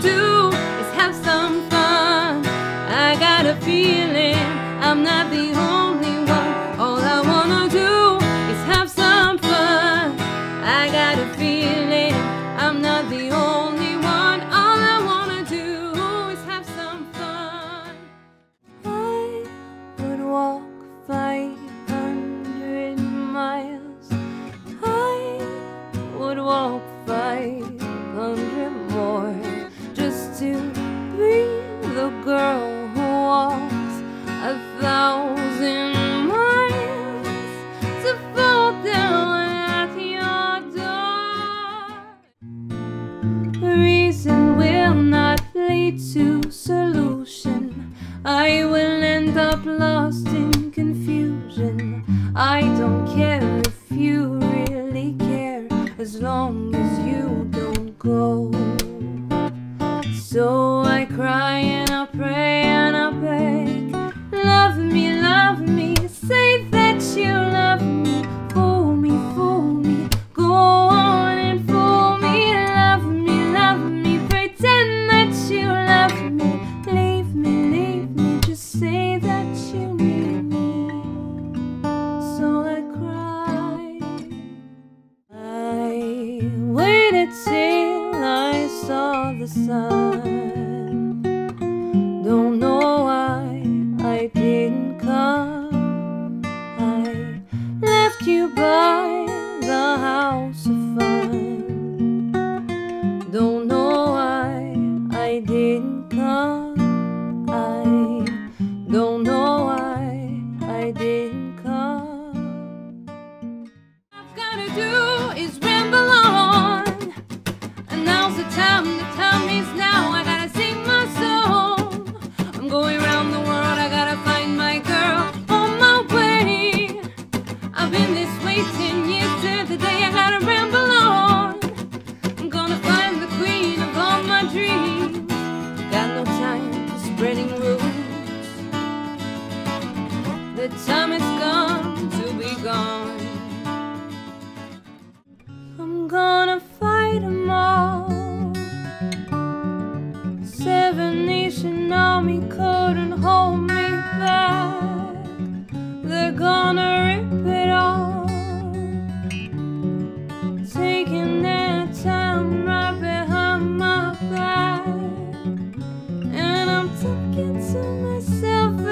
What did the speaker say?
do Reason will not lead to solution. I will end up lost in confusion. I don't care if you really care as long as you don't go. So I cry and I pray and I beg. Love me, Don't know why I didn't come. I left you by the house of fun. Don't know why I didn't come. I don't know why I didn't come. I've gotta do is spreading rumors. The time has come to be gone. I'm gonna fight 'em all. Seven Nation Army couldn't hold me back. They're gonna rip it off. Taking Into myself